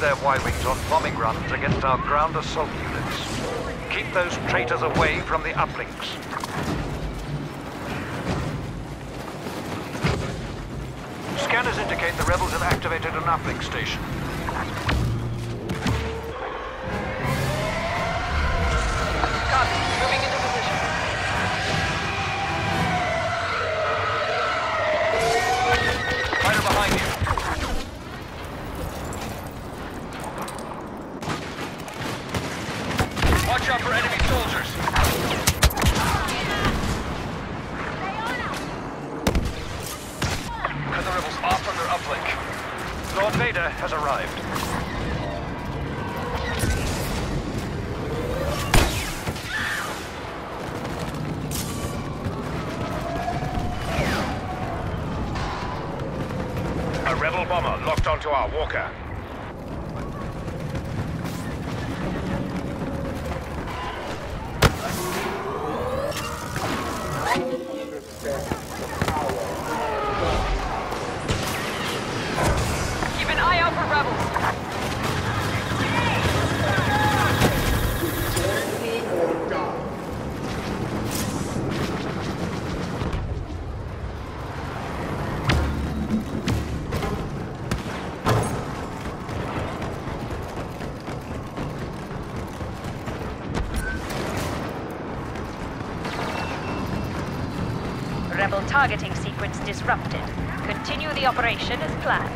their Y-Wings on bombing runs against our ground assault units. Keep those traitors away from the uplinks. Scanners indicate the rebels have activated an uplink station. For enemy soldiers. Cut the rebels off from their uplink. Lord Vader has arrived. Keep targeting sequence disrupted. Continue the operation as planned.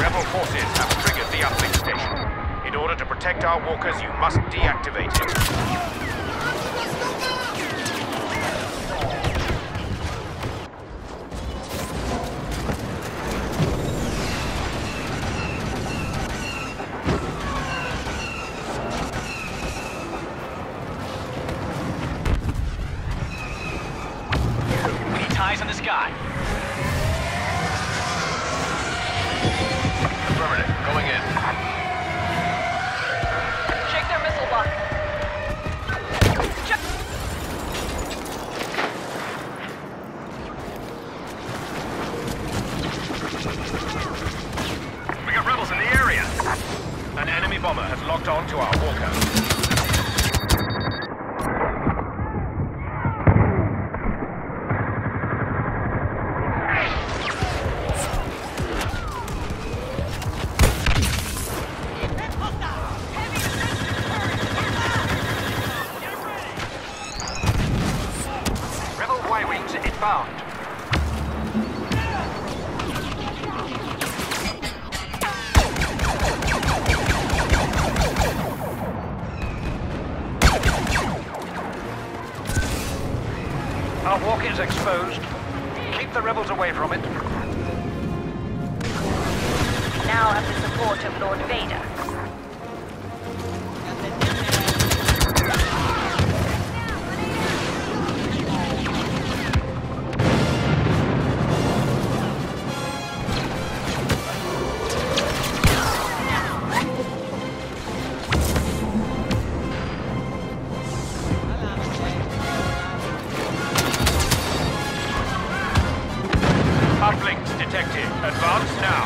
Rebel forces have triggered the uplink station. In order to protect our walkers, you must deactivate it. On Our walk is exposed. Keep the rebels away from it. Now have the support of Lord Vader. Uplinks detected. Advance now.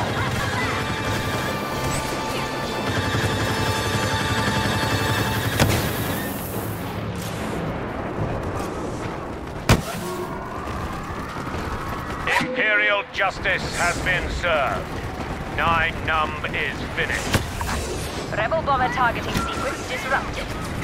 Imperial justice has been served. Nien Nunb is finished. Rebel bomber targeting sequence disrupted.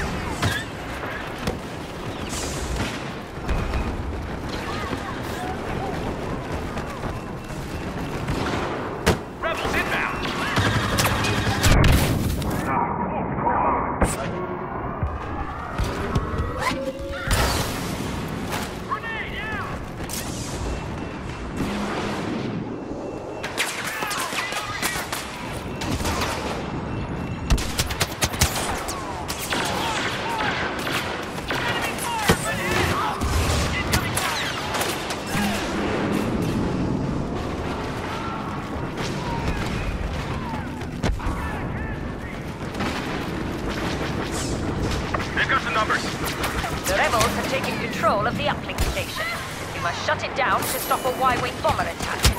Of the uplink station. You must shut it down to stop a Y-wing bomber attack.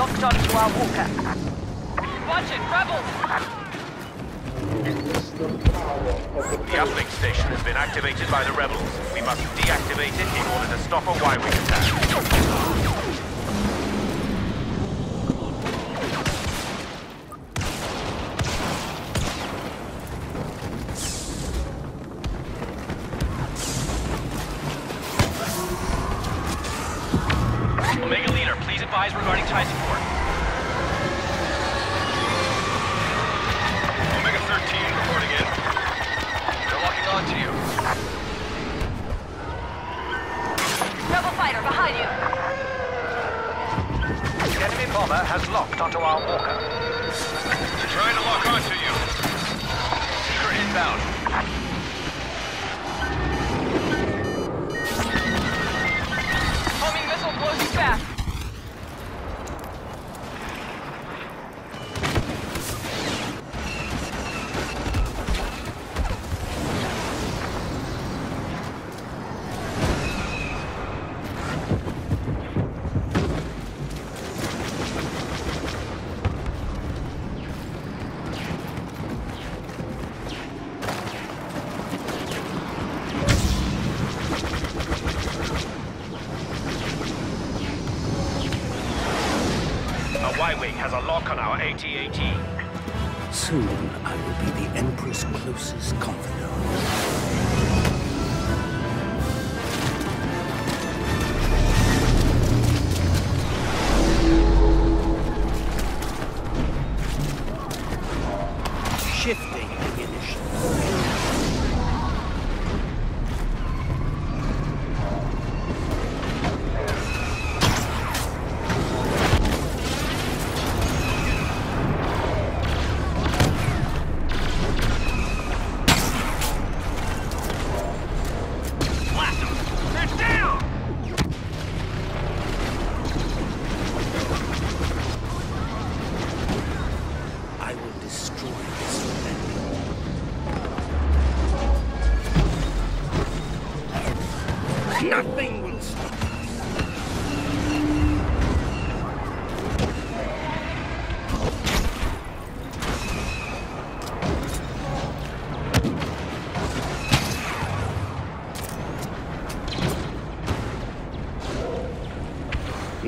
Locked onto our walker. Watch it, rebels! The uplink station has been activated by the rebels. We must deactivate it in order to stop a Y-wing attack. Leader, advise regarding TIE support. Has a lock on our AT-AT. Soon I will be the Emperor's closest confidant.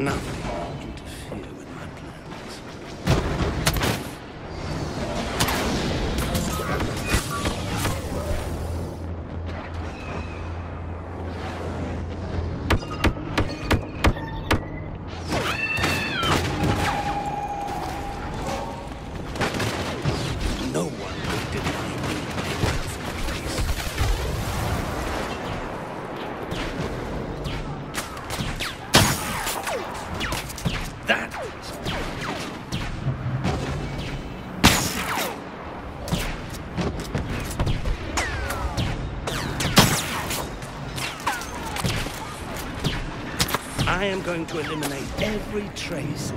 Nothing That. I am going to eliminate every trace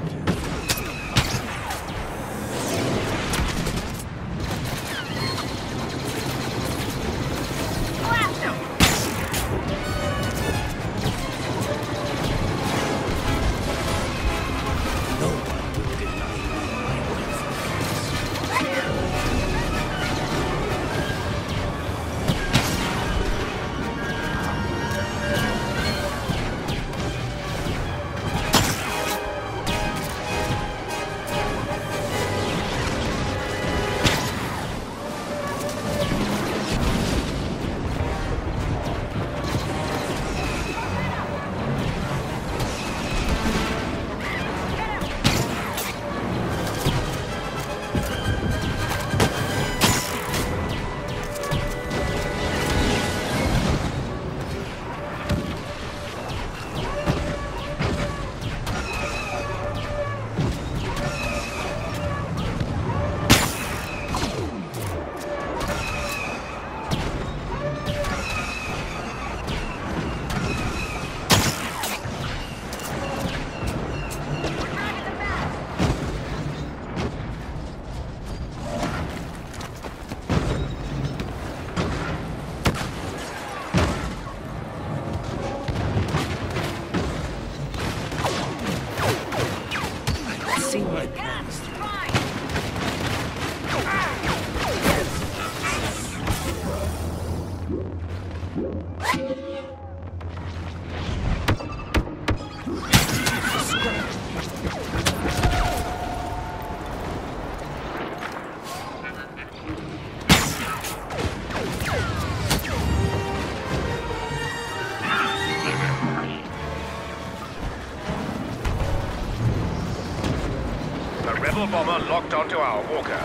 Rebel bomber locked onto our walker.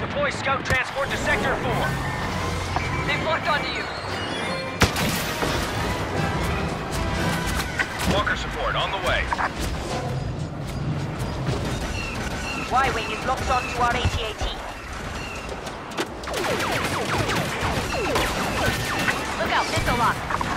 Deploy scout transport to Sector 4. They've locked onto you. Walker support on the way. Y-Wing is locked onto our AT-AT. Look out, missile lock.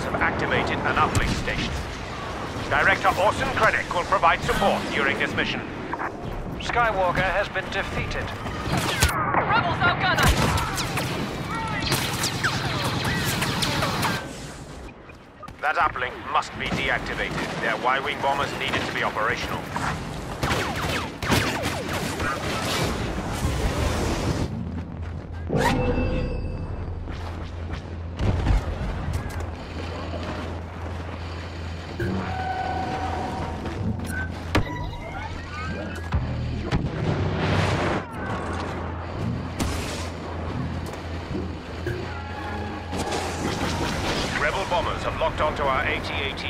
Indicate rebels have activated an uplink station. Director Orson Krennic will provide support during this mission. Skywalker has been defeated. Rebels outgun us. That uplink must be deactivated. Their Y-wing bombers needed to be operational. AT-AT.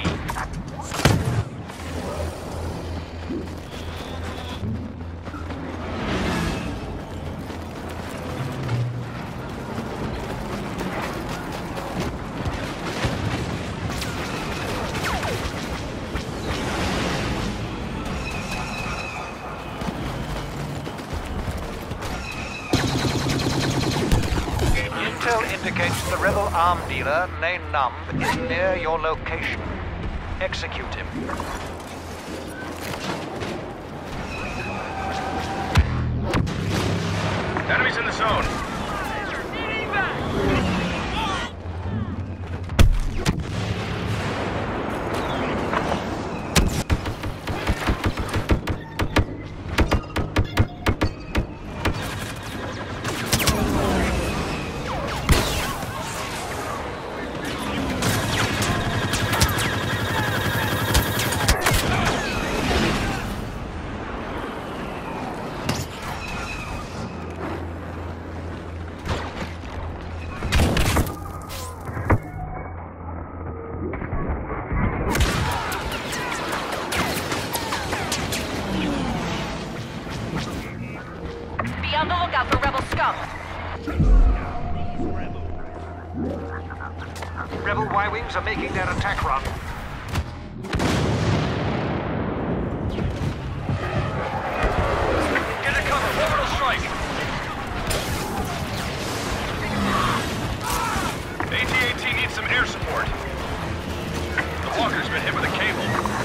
Intel indicates the rebel arm dealer, Nien Nunb, is near your location. Execute him. Enemies in the zone. Rebel Y-Wings are making their attack run. Get cover, strike! AT-AT needs some air support. The walker's been hit with a cable.